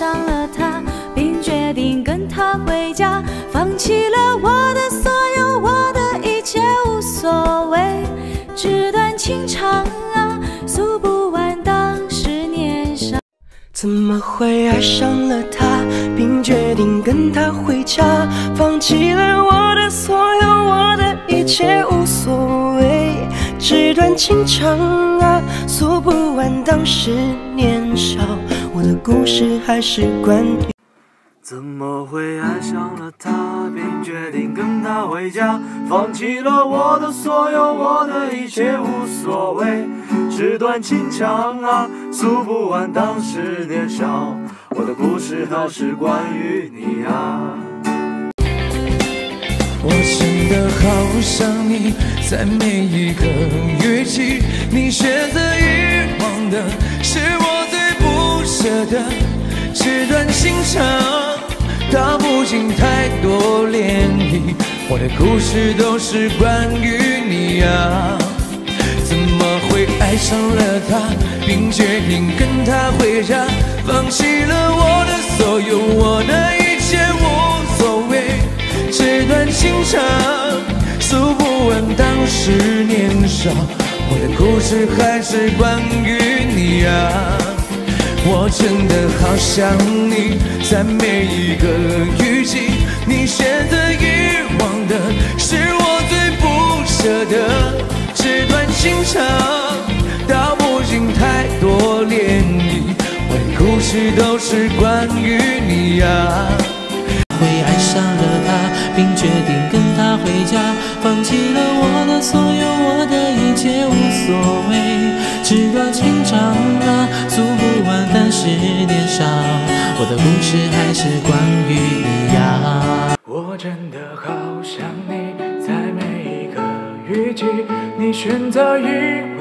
上了他，并决定跟他回家，放弃了我的所有，我的一切无所谓。纸短情长啊，诉不完当时年少。怎么会爱上了他，并决定跟他回家，放弃了我的所有，我的一切无所谓。纸短情长啊，诉不完当时年少，我的故事还是关于。怎么会爱上了他，并决定跟他回家，放弃了我的所有，我的一切无所谓。纸短情长啊，诉不完当时年少，我的故事还是关于你啊。我真的好想你，在每一个雨季，你选择遗忘的是我舍的。纸短情长，道不尽太多涟漪，我的故事都是关于你啊。怎么会爱上了他，并决定跟他回家，放弃了我的所有，我的一切无所谓。纸短情长，诉不完当时年少，我的故事还是关于你啊。我真的好想你，在每一个雨季，你选择遗忘的是我最不舍的。纸短情长，道不尽太多涟漪，我的故事都是关于你呀。会爱上了他，并决定跟他回家，放弃了我的所有，我的一切无所谓。纸短情长啊，是年少，我的故事还是关于你呀。我真的好想你，在每一个雨季，你选择遗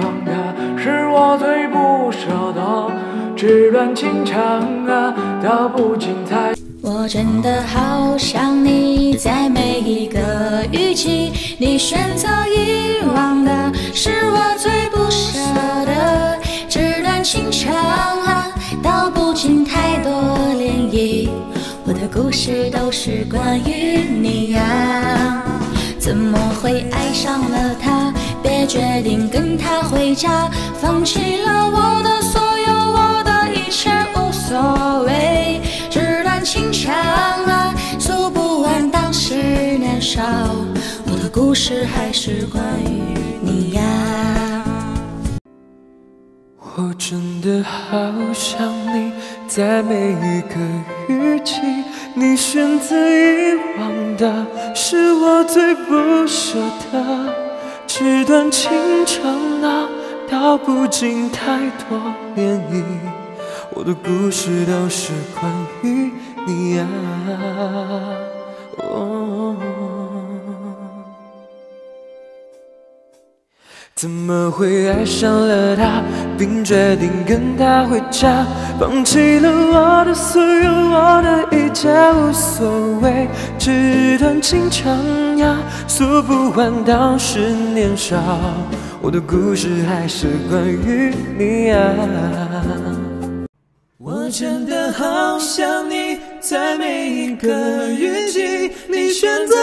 忘的是我最不舍的。纸短情长啊，道不尽太。我真的好想你，在每一个雨季，你选择遗忘的故事都是关于你呀。怎么会爱上了他？别决定跟他回家，放弃了我的所有，我的一切无所谓。纸短情长啊，诉不完当时年少，我的故事还是关于好想你，在每一个雨季，你选择遗忘的是我最不舍的。纸短情长啊，道不尽太多涟漪，我的故事都是关于你呀、怎么会爱上了他，并决定跟他回家，放弃了我的所有，我的一切无所谓。纸短情长呀，诉不完当时年少，我的故事还是关于你呀、我真的好想你，在每一个雨你选择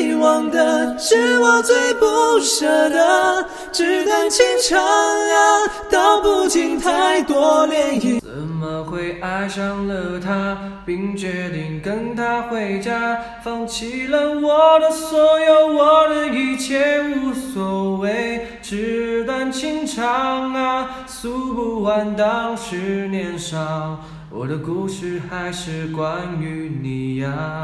遗忘的是我最不舍的。纸短情长啊，道不尽太多涟漪。怎么会爱上了他，并决定跟他回家，放弃了我的所有，我的一切无所谓。纸短情长啊，诉不完当时年少，我的故事还是关于你呀。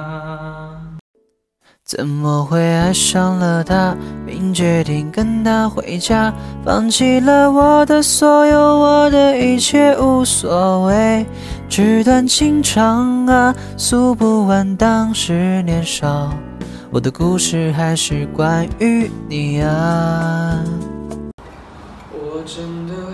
怎么会爱上了他，并决定跟他回家，放弃了我的所有，我的一切无所谓。纸短情长啊，诉不完当时年少，我的故事还是关于你啊。我真的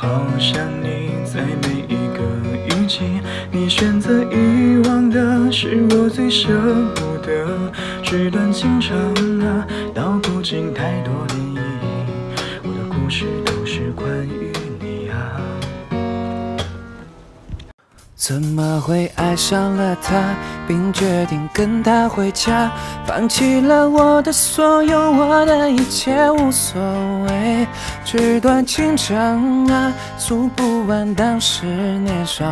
好想你，在每一个雨季，你选择遗忘的是我最舍不得。纸短情长啊，道不尽太多涟漪。我的故事都是关于你啊。怎么会爱上了他，并决定跟他回家？放弃了我的所有，我的一切无所谓。纸短情长啊，诉不完当时年少。